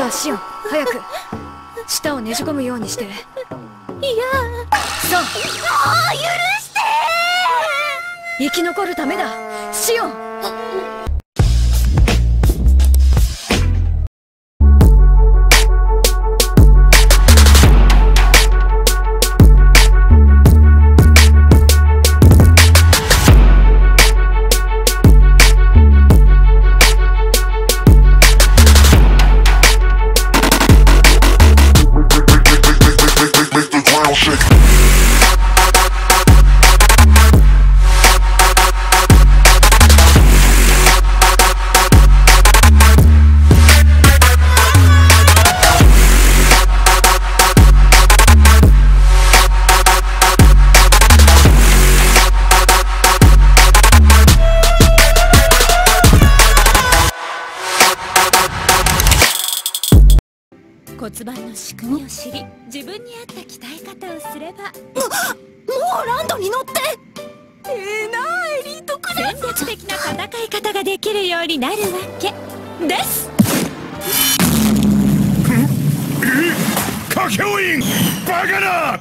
さあシオン早く。舌をねじ込むようにして。いや。さあ。あ許して生き残るためだ。シオン骨盤の仕組みを知り自分に合った鍛え方をすれば。もうランドに乗って。ええなエリートクラ戦略的な戦い方ができるようになるわけ。です。歌教員バカな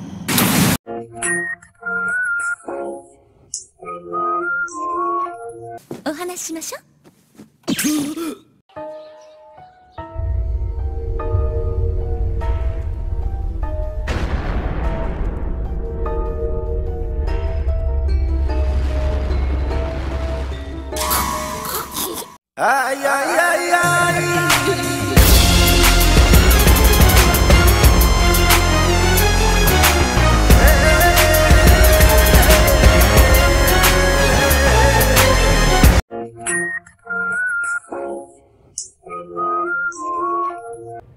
お話ししましょう ay, ay, ay, ay.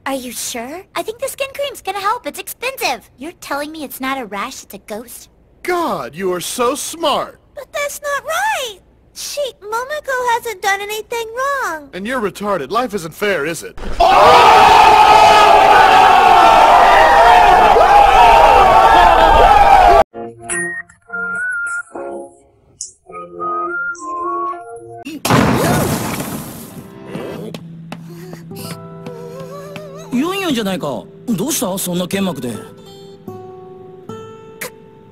Are you sure? I think the skin cream's gonna help. It's expensive. You're telling me it's not a rash, it's a ghost? God, you are so smart. But that's not right! She, Momoko hasn't done anything wrong! And you're retarded. Life isn't fair, is it? ユンユンじゃないかどうしたそんな剣幕で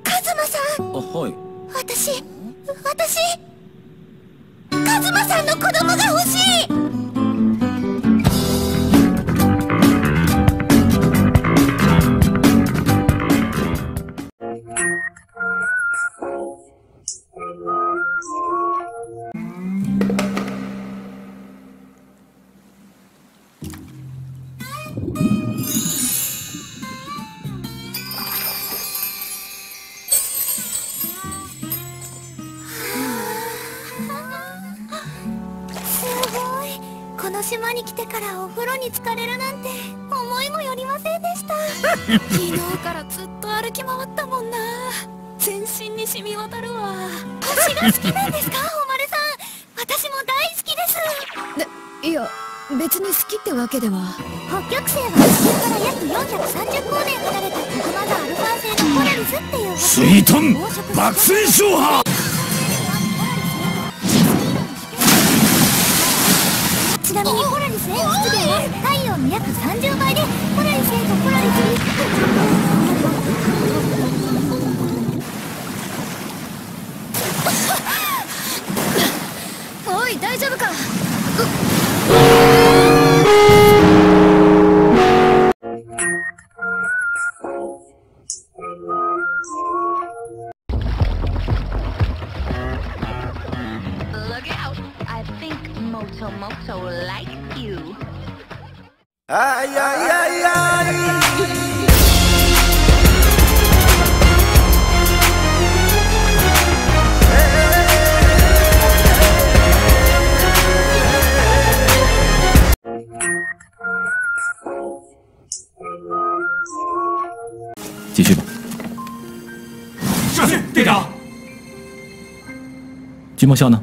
カズマさんあはいこの島に来てからお風呂に浸かれるなんて思いもよりませんでした。昨日からずっと歩き回ったもんな。全身に染み渡るわ。星が好きなんですかおまるさん。私も大好きです。いや別に好きってわけでは。北極星は地球から約430光年離れたコグマザアルファ星のポラリスっていう星水遁爆戦勝破の約30倍でポラリスへとポラリスに大丈夫か Look out! I think Moto Moto like you. Ay, ay, ay, ay. 继续吧上去，队长。君莫笑呢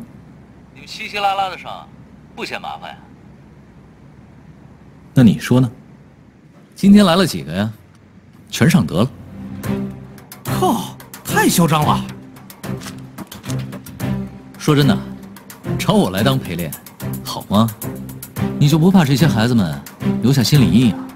你们稀稀拉拉的上，不嫌麻烦呀？那你说呢今天来了几个呀全上得了靠，太嚣张了！说真的找我来当陪练好吗你就不怕这些孩子们留下心理阴影。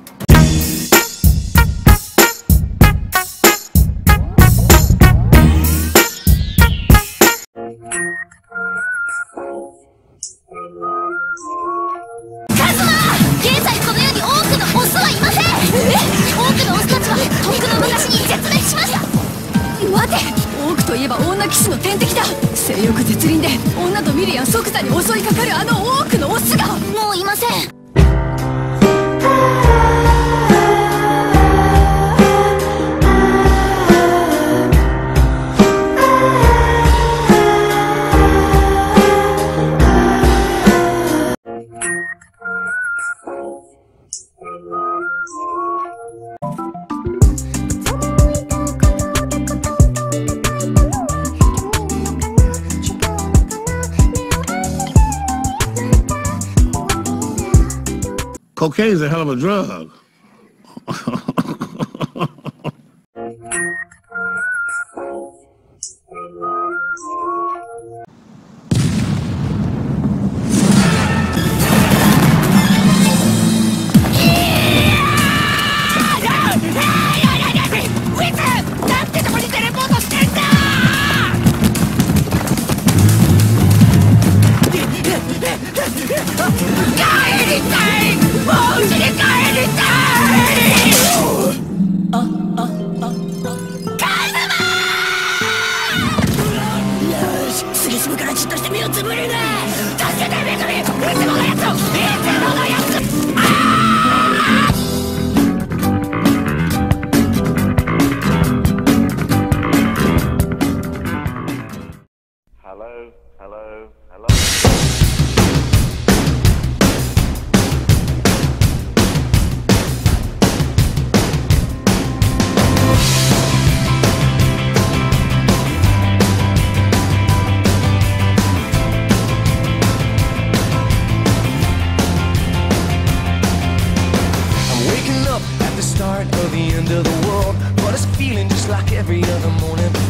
待て。オークといえば女騎士の天敵だ。性欲絶倫で女とミリアン即座に襲いかかるあのオークのオスが。もういません。Cocaine's a hell of a drug. end of the world, but it's feeling just like every other morning